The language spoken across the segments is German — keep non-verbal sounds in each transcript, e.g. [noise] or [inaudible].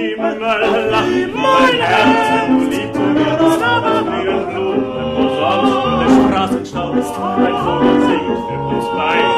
Himmel lacht mein Herz und lieb und jetzt aber ihren Blut. wo Mosal und der Straßenstaub, ein Vogel singt für uns beide.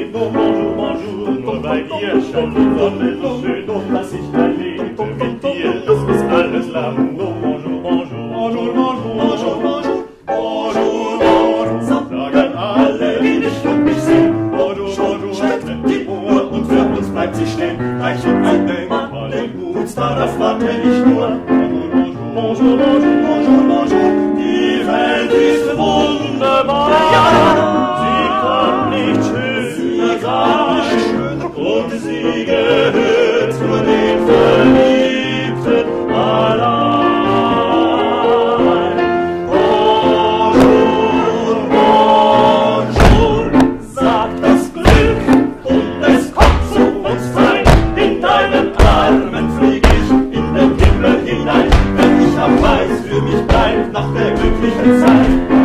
Oh, bonjour, bonjour, nur bei dir scheint die Sonne so schön, dass ich dein Leben mit dir, das ist alles L'amour. Oh, bonjour, bonjour, bonjour, bonjour, bonjour, bonjour, bonjour, bonjour, sagen alle, die dich und mich sehen. Bonjour, bonjour, schüttelt die Uhr und für uns bleibt sie stehen. Reich und ein Denkmal in uns, darauf warte ich nur. Bonjour, bonjour, bonjour, bonjour, side.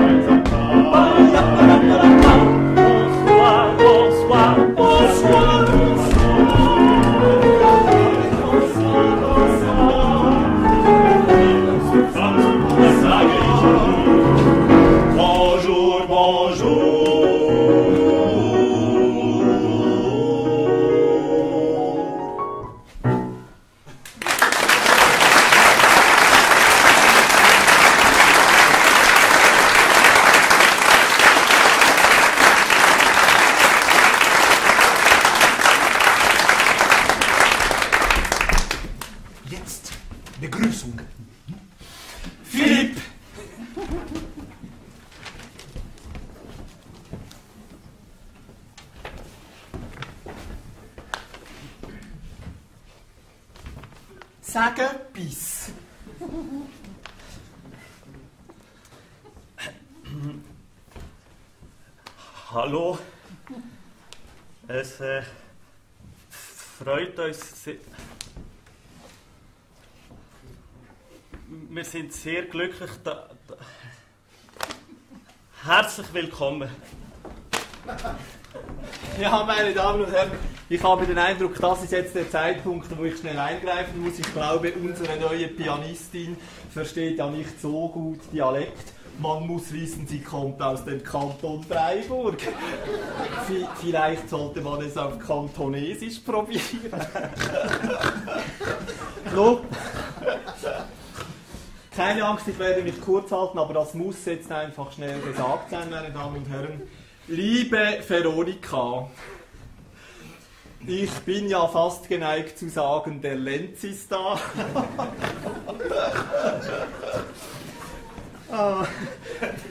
Sag etwas. Hallo. Es äh, freut uns sehr. Wir sind sehr glücklich. Da, da. Herzlich willkommen. Ja, meine Damen und Herren, ich habe den Eindruck, das ist jetzt der Zeitpunkt, wo ich schnell eingreifen muss. Ich glaube, unsere neue Pianistin versteht ja nicht so gut Dialekt. Man muss wissen, sie kommt aus dem Kanton Freiburg. Vi- Vielleicht sollte man es auf Kantonesisch probieren. [laughs] no. Keine Angst, ich werde mich kurz halten, aber das muss jetzt einfach schnell gesagt sein, meine Damen und Herren. Liebe Veronika, ich bin ja fast geneigt zu sagen, der Lenz ist da. [laughs] Ah,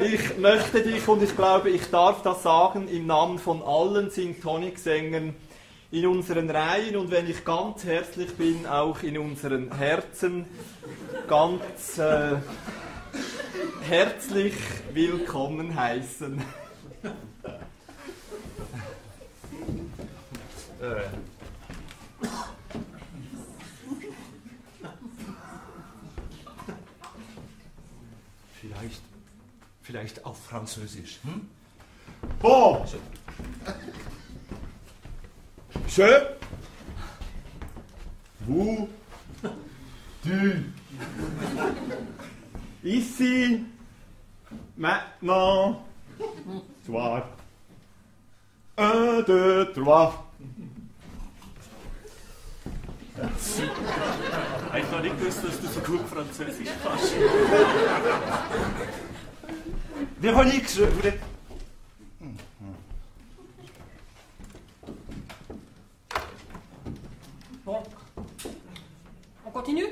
ich möchte dich und ich glaube, ich darf das sagen im Namen von allen Singtonic-Sängern in unseren Reihen und wenn ich ganz herzlich bin, auch in unseren Herzen ganz äh, herzlich willkommen heißen. Vielleicht, vielleicht auf Französisch. Hm? Bon! Je. Vous. Tu. Ici. Maintenant. Toi. Un, deux, trois. Ich habe nicht gewusst, dass du so gut Französisch kannst. Véronique, je voulais. Bon. On continue?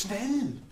Schnell!